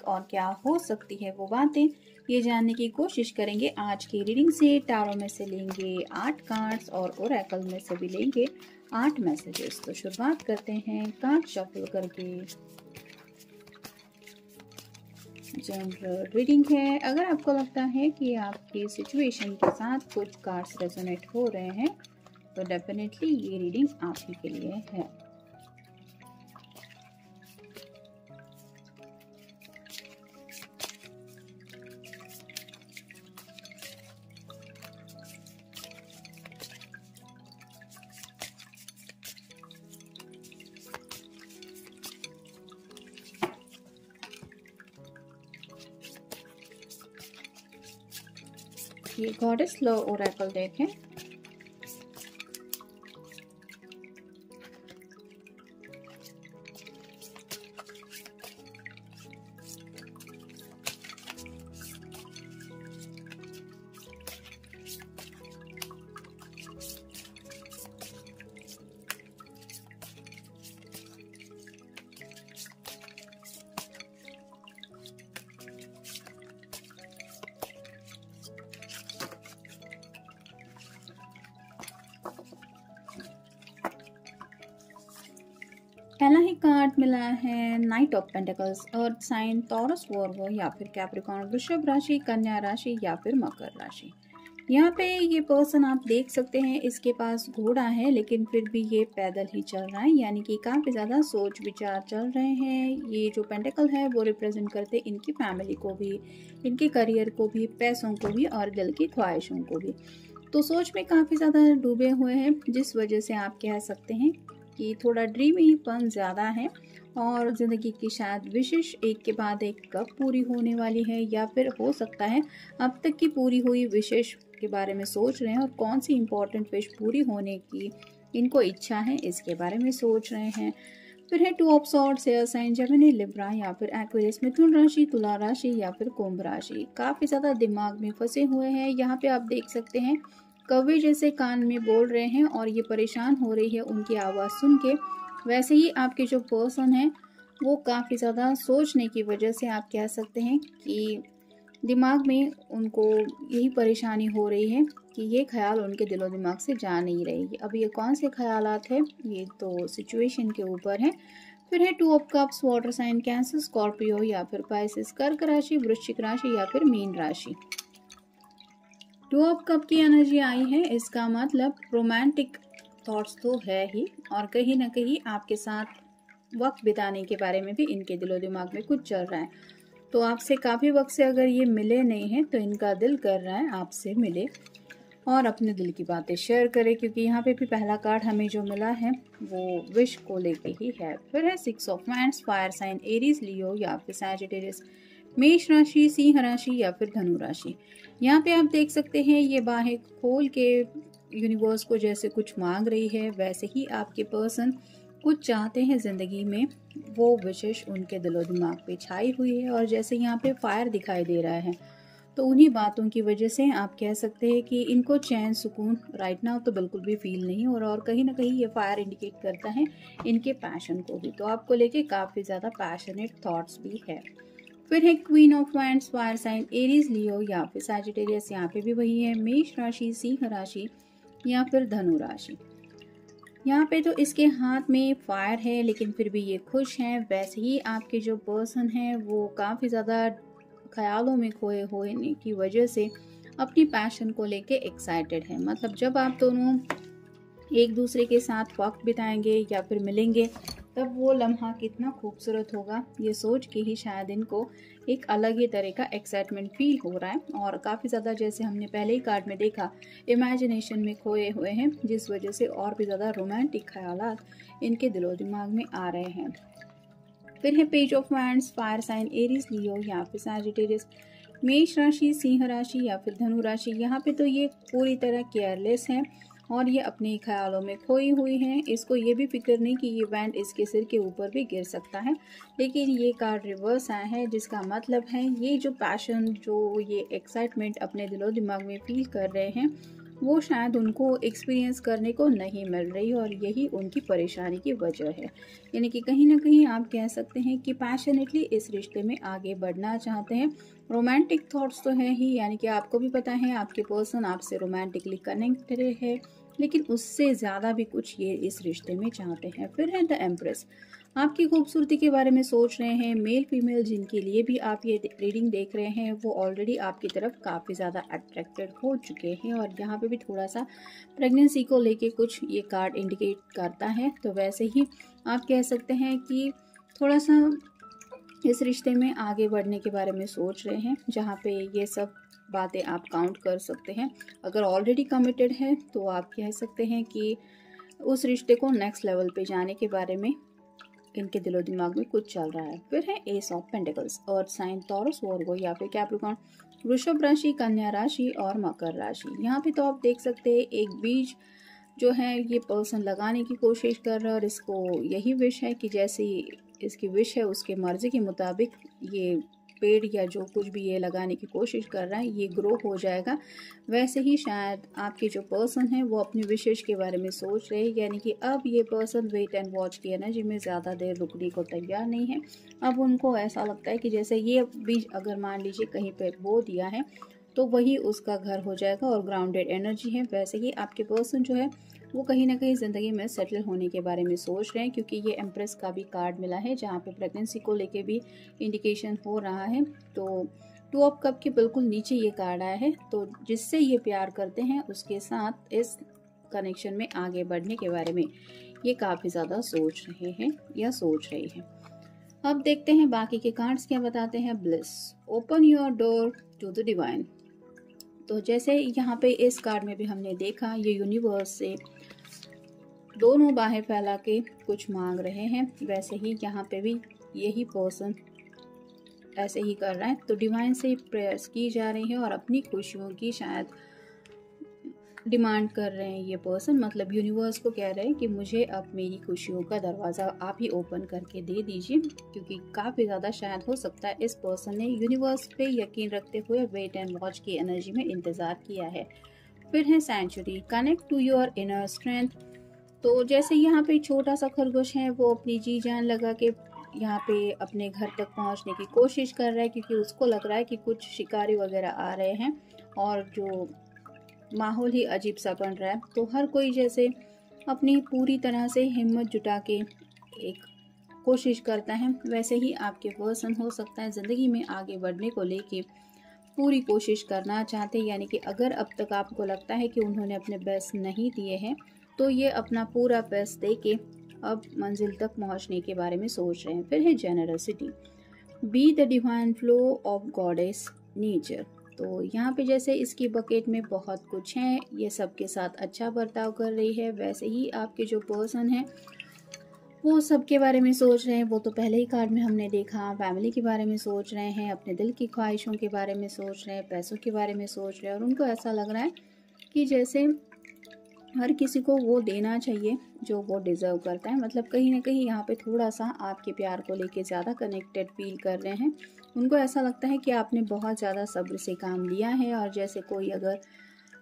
Topic और क्या हो सकती है वो बातें, ये जानने की कोशिश करेंगे। आज की रीडिंग से टारो में से लेंगे आठ कार्ड्स और ओरेकल में से भी लेंगे आठ मैसेजेस तो शुरुआत करते हैं कार्ड शफल करके। जनरल रीडिंग है। अगर आपको लगता है कि आपकी सिचुएशन के साथ कुछ कार्ड्स रेजोनेट हो रहे हैं तो डेफिनेटली ये रीडिंग आप ही के लिए है। ये गॉडेस लो ओरेकल देखें। पहला ही कार्ड मिला है नाइट ऑफ़ पेंटिकल्स और साइन टॉरस वॉर्वो या फिर कैप्रिकॉन वृषभ राशि कन्या राशि या फिर मकर राशि यहाँ पे ये पर्सन आप देख सकते हैं, इसके पास घोड़ा है, लेकिन फिर भी ये पैदल ही चल रहा है, यानी कि काफ़ी ज़्यादा सोच विचार चल रहे हैं। ये जो पेंटिकल है, वो रिप्रेजेंट करते इनकी फैमिली को भी, इनके करियर को भी, पैसों को भी और दिल की ख्वाहिशों को भी। तो सोच में काफ़ी ज़्यादा डूबे हुए हैं, जिस वजह से आप कह सकते हैं कि थोड़ा ड्रीमी पन ज़्यादा है और ज़िंदगी की शायद विशेष एक के बाद एक कब पूरी होने वाली है या फिर हो सकता है अब तक की पूरी हुई विशेष के बारे में सोच रहे हैं और कौन सी इम्पोर्टेंट विश पूरी होने की इनको इच्छा है इसके बारे में सोच रहे हैं। फिर है two of swords air sign Libra या फिर एक्वेरियस मिथुन राशि तुला राशि या फिर कुंभ राशि काफ़ी ज़्यादा दिमाग में फंसे हुए हैं। यहाँ पे आप देख सकते हैं कौवे जैसे कान में बोल रहे हैं और ये परेशान हो रही है उनकी आवाज़ सुन के। वैसे ही आपके जो पर्सन हैं, वो काफ़ी ज़्यादा सोचने की वजह से आप कह सकते हैं कि दिमाग में उनको यही परेशानी हो रही है कि ये ख्याल उनके दिलो दिमाग से जा नहीं रही। अब ये कौन से ख्याल है? ये तो सिचुएशन के ऊपर है। फिर है two of cups water sign Cancer Scorpio या फिर पाइसिस कर्क राशि, वृश्चिक राशि या फिर मीन राशि। टू ऑफ़ कप की एनर्जी आई है, इसका मतलब रोमांटिक थॉट्स तो है ही, और कहीं ना कहीं आपके साथ वक्त बिताने के बारे में भी इनके दिलो दिमाग में कुछ चल रहा है। तो आपसे काफ़ी वक्त से अगर ये मिले नहीं हैं तो इनका दिल कर रहा है आपसे मिले, और अपने दिल की बातें शेयर करें, क्योंकि यहाँ पे भी पहला कार्ड हमें जो मिला है, वो विश को लेके ही है। फिर है six of wands fire sign Aries Leo या फिर सैजिटेरियस मेष राशि, सिंह राशि, या फिर धनु राशि। यहाँ पे आप देख सकते हैं, ये बाहें खोल के यूनिवर्स को जैसे कुछ मांग रही है, वैसे ही आपके पर्सन कुछ चाहते हैं ज़िंदगी में, वो विशेष उनके दिलो दिमाग पे छाई हुई है और जैसे यहाँ पे फायर दिखाई दे रहा है। तो उन्हीं बातों की वजह से आप कह सकते हैं कि इनको चैन, सुकून राइट नाउ तो बिल्कुल भी फील नहीं और और कहीं ना कहीं ये फायर इंडिकेट करता है इनके पैशन को भी। तो आपको लेके काफ़ी ज़्यादा पैशनेट थाट्स भी है। फिर है queen of wands fire sign Aries Leo या फिर सैजिटेरियस यहाँ पे भी वही है, मेष राशि, सिंह राशि, या फिर धनु राशि। यहाँ पे तो इसके हाथ में फायर है, लेकिन फिर भी ये खुश हैं। वैसे ही आपके जो पर्सन हैं, वो काफ़ी ज़्यादा ख्यालों में खोए होने की वजह से अपनी पैशन को लेके एक्साइटेड है। मतलब जब आप दोनों एक दूसरे के साथ वक्त बिताएँगे या फिर मिलेंगे, तब वो लम्हा कितना खूबसूरत होगा, ये सोच के ही शायद इनको एक अलग ही तरह का एक्साइटमेंट फील हो रहा है। और काफ़ी ज़्यादा जैसे हमने पहले ही कार्ड में देखा इमेजिनेशन में खोए हुए हैं, जिस वजह से और भी ज़्यादा रोमांटिक ख्याल इनके दिलो दिमाग में आ रहे हैं। फिर है page of wands fire sign Aries Leo या फिर सैजिटेरियस मेष राशि सिंह राशि या फिर धनु राशि यहाँ पे तो ये पूरी तरह केयरलेस है। और ये अपने ख्यालों में खोई हुई हैं। इसको ये भी फ़िक्र नहीं कि ये बैंड इसके सिर के ऊपर भी गिर सकता है। लेकिन ये कार्ड रिवर्स आया है, जिसका मतलब है, ये जो पैशन जो ये एक्साइटमेंट अपने दिलो दिमाग में फील कर रहे हैं वो शायद उनको एक्सपीरियंस करने को नहीं मिल रही और यही उनकी परेशानी की वजह है। यानी कि कहीं ना कहीं आप कह सकते हैं कि पैशनेटली इस रिश्ते में आगे बढ़ना चाहते हैं। रोमांटिक थॉट्स तो है ही, यानी कि आपको भी पता है, आपके पर्सन आपसे रोमांटिकली कनेक्टेड है, लेकिन उससे ज़्यादा भी कुछ ये इस रिश्ते में चाहते हैं। फिर है द एम्प्रेस आपकी खूबसूरती के बारे में सोच रहे हैं मेल फीमेल जिनके लिए भी आप ये रीडिंग देख रहे हैं, वो ऑलरेडी आपकी तरफ़ काफ़ी ज़्यादा अट्रैक्टेड हो चुके हैं और यहाँ पे भी थोड़ा सा प्रेगनेंसी को लेके कुछ ये कार्ड इंडिकेट करता है। तो वैसे ही आप कह सकते हैं कि थोड़ा सा इस रिश्ते में आगे बढ़ने के बारे में सोच रहे हैं, जहाँ पे ये सब बातें आप काउंट कर सकते हैं। अगर ऑलरेडी कमिटेड है तो आप कह सकते हैं कि उस रिश्ते को नेक्स्ट लेवल पे जाने के बारे में इनके दिलो दिमाग में कुछ चल रहा है। फिर है ace of pentacles earth sign Taurus Virgo या फिर कैप्रिकॉन वृषभ राशि, कन्या राशि और मकर राशि। यहाँ पे तो आप देख सकते हैं, एक बीज जो है, ये पर्सन लगाने की कोशिश कर रहा है और इसको यही विश है कि जैसी इसकी विश है, उसके मर्ज़ी के मुताबिक ये पेड़ या जो कुछ भी ये लगाने की कोशिश कर रहा है, ये ग्रो हो जाएगा। वैसे ही शायद आपके जो पर्सन है, वो अपनी विशेष के बारे में सोच रहे हैं, यानी कि अब ये पर्सन वेट एंड वॉच की एनर्जी में ज़्यादा देर रुकने को तैयार नहीं है। अब उनको ऐसा लगता है कि जैसे ये बीज अगर मान लीजिए कहीं पर बो दिया है तो वही उसका घर हो जाएगा और ग्राउंडेड एनर्जी है। वैसे ही आपके पर्सन जो है वो कहीं ना कहीं ज़िंदगी में सेटल होने के बारे में सोच रहे हैं, क्योंकि ये एम्प्रेस का भी कार्ड मिला है, जहाँ पे प्रेगनेंसी को लेके भी इंडिकेशन हो रहा है। तो टू ऑफ़ कप के बिल्कुल नीचे ये कार्ड आया है तो जिससे ये प्यार करते हैं, उसके साथ इस कनेक्शन में आगे बढ़ने के बारे में ये काफ़ी ज़्यादा सोच रहे हैं या सोच रही है। अब देखते हैं बाकी के कार्ड्स क्या बताते हैं। Bliss open your door to the divine तो जैसे यहाँ पे इस कार्ड में भी हमने देखा, ये यूनिवर्स से दोनों बाहें फैला के कुछ मांग रहे हैं। वैसे ही यहाँ पे भी यही पर्सन ऐसे ही कर रहा है। तो डिवाइन से प्रेयर्स की जा रही है और अपनी खुशियों की शायद डिमांड कर रहे हैं ये पर्सन मतलब यूनिवर्स को कह रहे हैं कि मुझे अब मेरी खुशियों का दरवाज़ा आप ही ओपन करके दे दीजिए, क्योंकि काफ़ी ज़्यादा शायद हो सकता है इस पर्सन ने यूनिवर्स पे यकीन रखते हुए वेट एंड वॉच की एनर्जी में इंतज़ार किया है। फिर है sanctuary connect to your inner strength तो जैसे यहाँ पे छोटा सा खरगोश है, वो अपनी जी जान लगा के यहाँ पे अपने घर तक पहुँचने की कोशिश कर रहा है, क्योंकि उसको लग रहा है कि कुछ शिकारी वगैरह आ रहे हैं और जो माहौल ही अजीब सा बन रहा है। तो हर कोई जैसे अपनी पूरी तरह से हिम्मत जुटा के एक कोशिश करता है। वैसे ही आपके पर्सन हो सकता है, ज़िंदगी में आगे बढ़ने को लेके पूरी कोशिश करना चाहते यानी कि अगर अब तक आपको लगता है कि उन्होंने अपने बेस्ट नहीं दिए हैं तो ये अपना पूरा बेस्ट दे के अब मंजिल तक पहुँचने के बारे में सोच रहे हैं। फिर है generosity be the divine flow of goddess nature तो यहाँ पे जैसे इसकी बकेट में बहुत कुछ है, ये सबके साथ अच्छा बर्ताव कर रही है। वैसे ही आपके जो पर्सन हैं, वो सबके बारे में सोच रहे हैं। वो तो पहले ही कार्ड में हमने देखा फैमिली के बारे में सोच रहे हैं, अपने दिल की ख्वाहिशों के बारे में सोच रहे हैं, पैसों के बारे में सोच रहे हैं। और उनको ऐसा लग रहा है कि जैसे हर किसी को वो देना चाहिए जो वो डिज़र्व करता है। मतलब कहीं ना कहीं यहाँ पे थोड़ा सा आपके प्यार को लेके ज़्यादा कनेक्टेड फील कर रहे हैं। उनको ऐसा लगता है कि आपने बहुत ज़्यादा सब्र से काम लिया है और जैसे कोई अगर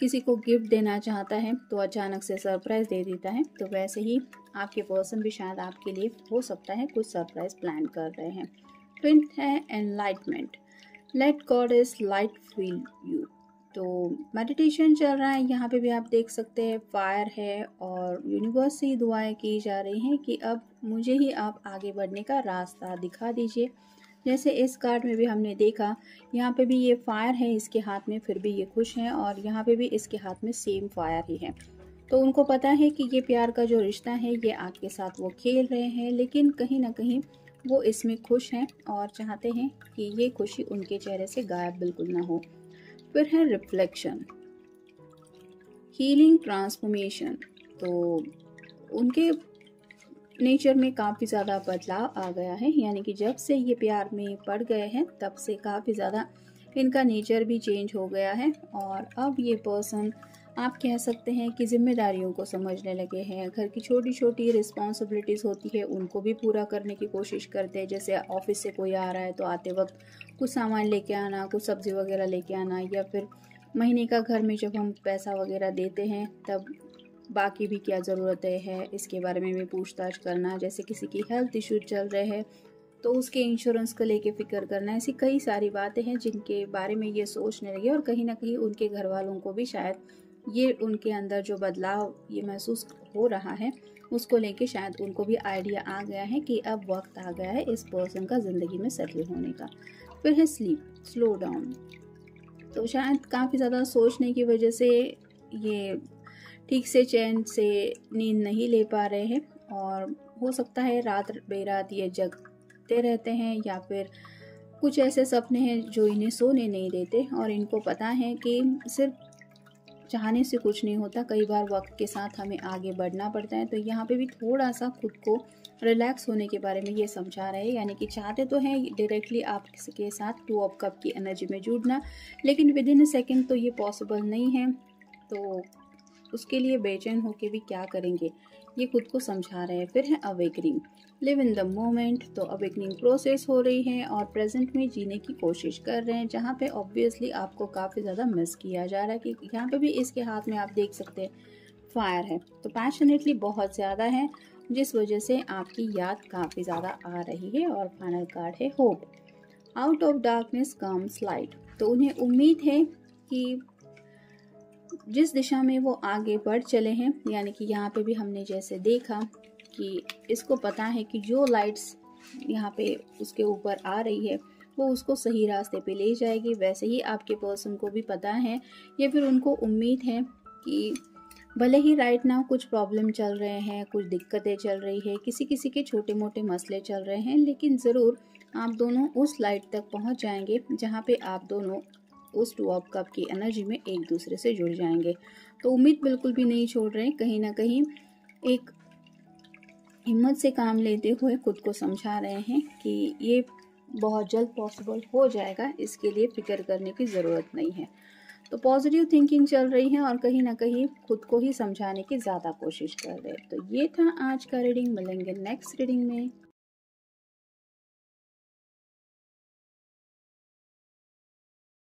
किसी को गिफ्ट देना चाहता है तो अचानक से सरप्राइज़ दे देता है। तो वैसे ही आपके पर्सन भी शायद आपके लिए हो सकता है कुछ सरप्राइज़ प्लान कर रहे हैं। ट्विंथ है enlightenment let God is light fill you तो मेडिटेशन चल रहा है। यहाँ पे भी आप देख सकते हैं फायर है और यूनिवर्स से दुआएँ की जा रही हैं कि अब मुझे ही आप आगे बढ़ने का रास्ता दिखा दीजिए। जैसे इस कार्ड में भी हमने देखा, यहाँ पे भी ये फायर है, इसके हाथ में फिर भी ये खुश हैं और यहाँ पे भी इसके हाथ में सेम फायर ही है। तो उनको पता है कि ये प्यार का जो रिश्ता है, ये आग के साथ वो खेल रहे हैं, लेकिन कहीं ना कहीं वो इसमें खुश हैं और चाहते हैं कि ये खुशी उनके चेहरे से गायब बिल्कुल ना हो। फिर है रिफ्लेक्शन हीलिंग ट्रांसफॉर्मेशन तो उनके नेचर में काफ़ी ज़्यादा बदलाव आ गया है। यानी कि जब से ये प्यार में पड़ गए हैं, तब से काफ़ी ज़्यादा इनका नेचर भी चेंज हो गया है। और अब ये पर्सन आप कह सकते हैं कि जिम्मेदारियों को समझने लगे हैं। घर की छोटी छोटी रिस्पॉन्सिबिलिटीज़ होती है, उनको भी पूरा करने की कोशिश करते हैं। जैसे ऑफ़िस से कोई आ रहा है तो आते वक्त कुछ सामान लेके आना, कुछ सब्ज़ी वगैरह लेके आना या फिर महीने का घर में जब हम पैसा वगैरह देते हैं, तब बाकी भी क्या ज़रूरतें है, इसके बारे में भी पूछताछ करना। जैसे किसी की हेल्थ इशू चल रहे हैं तो उसके इंश्योरेंस को लेके फ़िक्र करना। ऐसी कई सारी बातें हैं जिनके बारे में ये सोचने लगे और कहीं ना कहीं उनके घर वालों को भी शायद ये उनके अंदर जो बदलाव ये महसूस हो रहा है, उसको लेके शायद उनको भी आइडिया आ गया है कि अब वक्त आ गया है इस पर्सन का ज़िंदगी में सेटल होने का। फिर है स्लीप स्लो डाउन तो शायद काफ़ी ज़्यादा सोचने की वजह से ये ठीक से चैन से नींद नहीं ले पा रहे हैं और हो सकता है रात, बेरात ये जगते रहते हैं या फिर कुछ ऐसे सपने हैं जो इन्हें सोने नहीं देते और इनको पता है कि सिर्फ़ चाहने से कुछ नहीं होता। कई बार वक्त के साथ हमें आगे बढ़ना पड़ता है। तो यहाँ पे भी थोड़ा सा खुद को रिलैक्स होने के बारे में ये समझा रहे हैं। यानी कि चाहते तो हैं डायरेक्टली आपके साथ टू ऑफ़ कप की एनर्जी में जुड़ना। लेकिन विद इन सेकेंड तो ये पॉसिबल नहीं है। तो उसके लिए बेचैन होके भी क्या करेंगे? ये खुद को समझा रहे हैं। फिर है awakening live in the moment तो अवेकनिंग प्रोसेस हो रही है और प्रेजेंट में जीने की कोशिश कर रहे हैं, जहाँ पे ऑब्वियसली आपको काफ़ी ज़्यादा मिस किया जा रहा है कि यहाँ पे भी इसके हाथ में आप देख सकते हैं फायर है। तो पैशनेटली बहुत ज़्यादा है, जिस वजह से आपकी याद काफ़ी ज़्यादा आ रही है और फाइनल कार्ड है hope out of darkness comes light तो उन्हें उम्मीद है कि जिस दिशा में वो आगे बढ़ चले हैं, यानी कि यहाँ पे भी हमने जैसे देखा कि इसको पता है कि जो लाइट्स यहाँ पे उसके ऊपर आ रही है, वो उसको सही रास्ते पे ले जाएगी। वैसे ही आपके पर्सन को भी पता है, या फिर उनको उम्मीद है कि भले ही राइट ना कुछ प्रॉब्लम चल रहे हैं, कुछ दिक्कतें चल रही है किसी किसी के छोटे मोटे मसले चल रहे हैं, लेकिन ज़रूर आप दोनों उस लाइट तक पहुँच जाएँगे जहाँ पे आप दोनों उस टू ऑफ़ कप की एनर्जी में एक दूसरे से जुड़ जाएँगे। तो उम्मीद बिल्कुल भी नहीं छोड़ रहे, कहीं ना कहीं एक हिम्मत से काम लेते हुए खुद को समझा रहे हैं कि ये बहुत जल्द पॉसिबल हो जाएगा, इसके लिए फ़िक्र करने की ज़रूरत नहीं है। तो पॉजिटिव थिंकिंग चल रही है और कहीं ना कहीं खुद को ही समझाने की ज़्यादा कोशिश कर रहे हैं। तो ये था आज का रीडिंग मिलेंगे नेक्स्ट रीडिंग में।